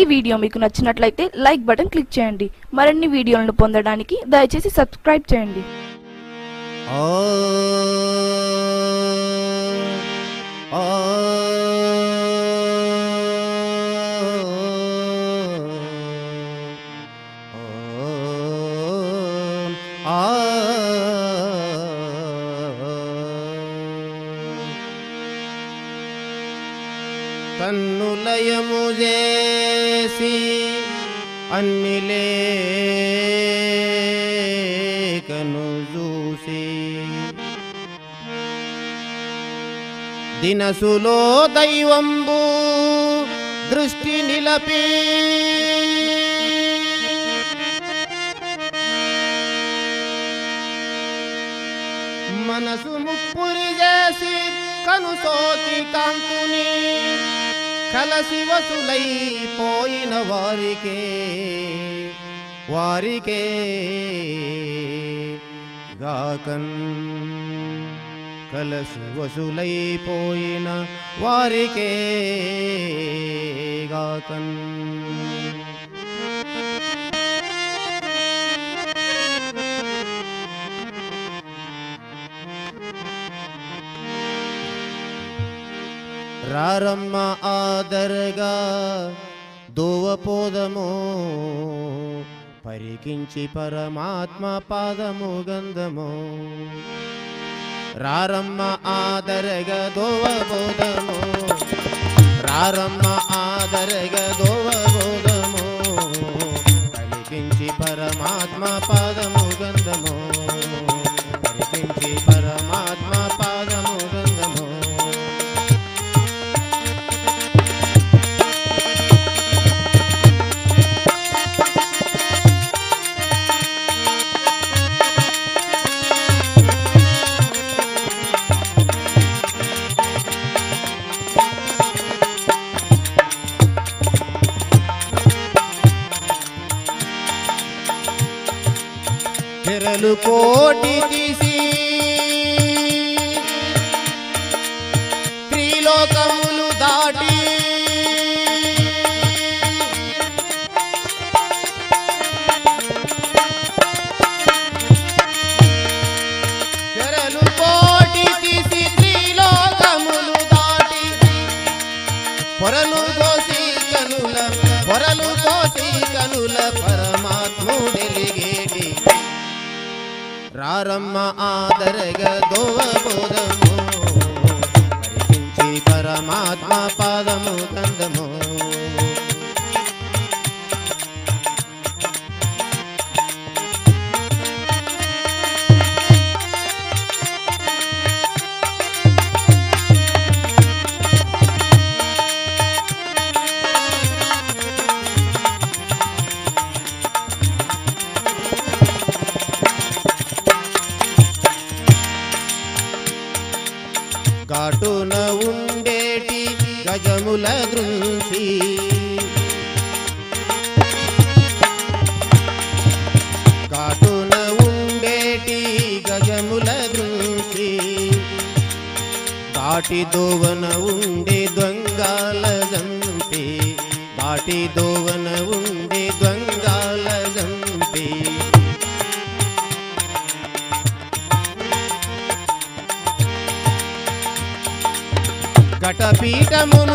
ఈ వీడియో మీకు నచ్చినట్లయితే లైక్ బటన్ క్లిక్ చేయండి మరిన్ని వీడియోలను పొందడానికి దయచేసి సబ్స్క్రైబ్ చేయండి ఆ ఆ ఆ చేసి అన్నిలేకను చూసి. దినసులో దైవంబు దృష్టి నిలపి మనసు ముప్పురి చేసి కనుసోతి కాంతుని కలసి వసులైపోయిన వారికే వారికే గాకన్ కలసి వసులైపోయిన వారికే గాకన్ రారమ్మ ఆదరగా దోవపోదము పరికించి పరమాత్మ పాదము గంధము. రారమ్మ ఆదరగా దోవపోదము రారమ్మ ఆదరగా దోవ కోటి ఆదరగ దోవబోధము పరికించి పరమాత్మ పాదము కందము దాటి దోవన ఉండే దొంగల గంపి దాటి దోవన ఉండే దొంగల గంపి గటపీఠమున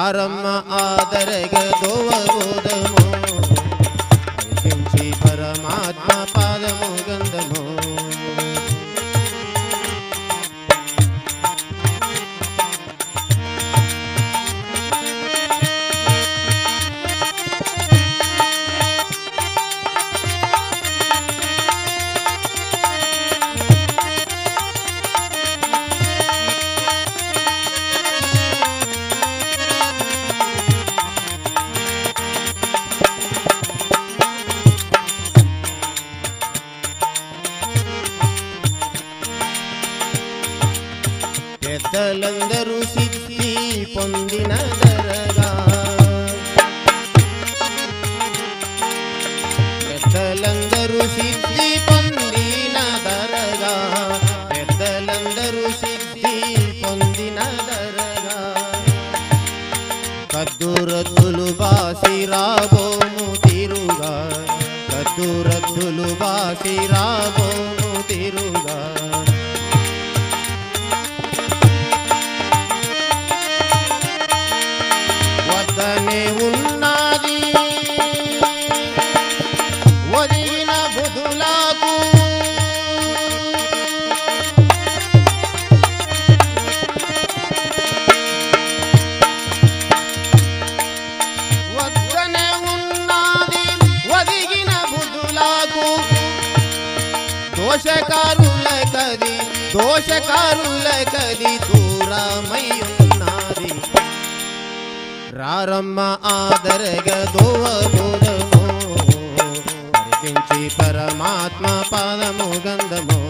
రారమ్మ ఆదరగ దోవబోధము పెద్దలందరూ సిద్ధి పొందిన దరగా. పెద్దలందరూ సిద్ధి పొందిన దరగా. పెద్దలందరూ సిద్ధి పొందిన దరగా. కద్దురద్దులు బాసి రాబోము తిరుగా. కద్దురద్దులు బాసి రాబోము తిరుగా. దోషకారుల కది దూరమై ఉన్నది రారమ్మ ఆదరగ దోవబోధము పరమాత్మ పాదము గంధము.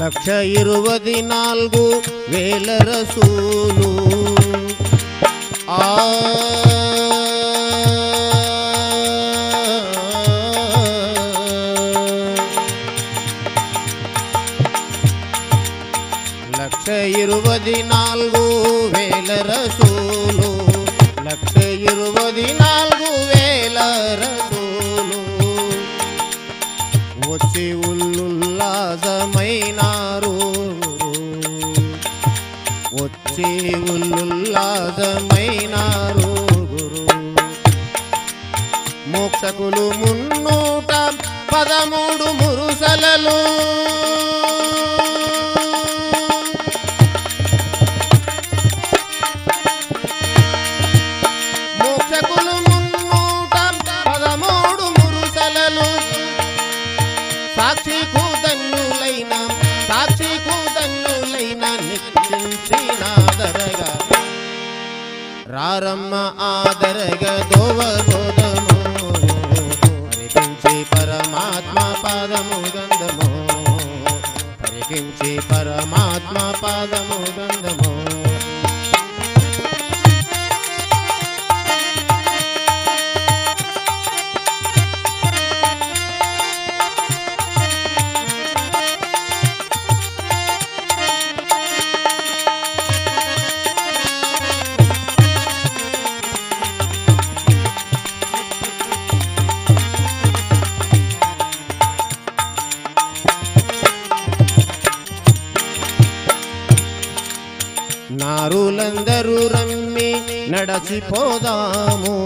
లక్ష ఇరువది నాలుగు వేల రసూలు ఆ లక్ష ఇరువది నాలుగు వేల రసూలు లక్ష ఇరువది నాలుగు వేల రసూలు వచ్చి ఉల్లుల్లాసమైనారు గురు. మోక్షకులు మున్నూట పదము రారమ్మ ఆదరగ దోవబోధము పరికించి పరమాత్మ పాదము గంధము. పరికించి పరమాత్మ పాదము గంధము. నమ్మి నడచిపోదాము.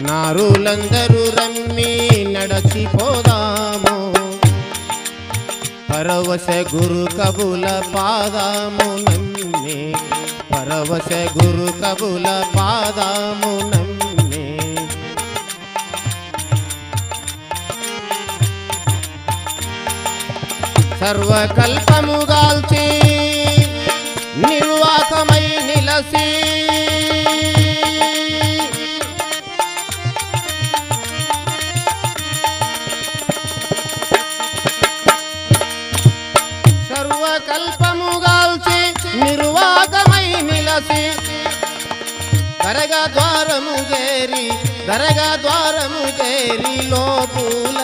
నారులందరూ రమ్మి నడచిపోదాము. పరవశ గురు కబుల పాదాము నమ్మి. పరవశ గురు కబుల పాదాము నమ్మి. సర్వకల్పముగాల్చి నిర్వాకమై నిలసి. సర్వకల్పముగాల్చి నిర్వాకమై నిలసి. దరగా ద్వారము చేరి దరగా ద్వారము చేరి లోపుల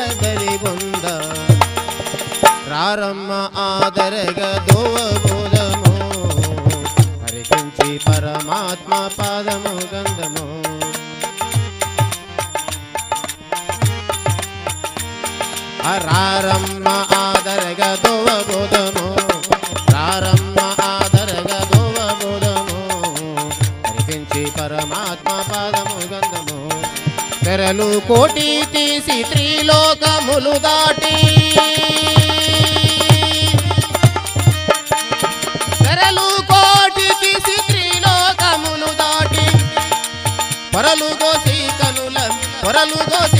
రారమ్మ ఆదరగ దోవబోధము పరికించి పరమాత్మ పాదము గంధము. రారమ్మ ఆదరగ దోవబోధము రారమ్మ ఆదరగ దోవబోధము పరికించి పరమాత్మ పాదము గంధము. తెరలు కోటి తీసి త్రిలోకములు దాటి పొరలు గోసి కనుల పొరలు గోసి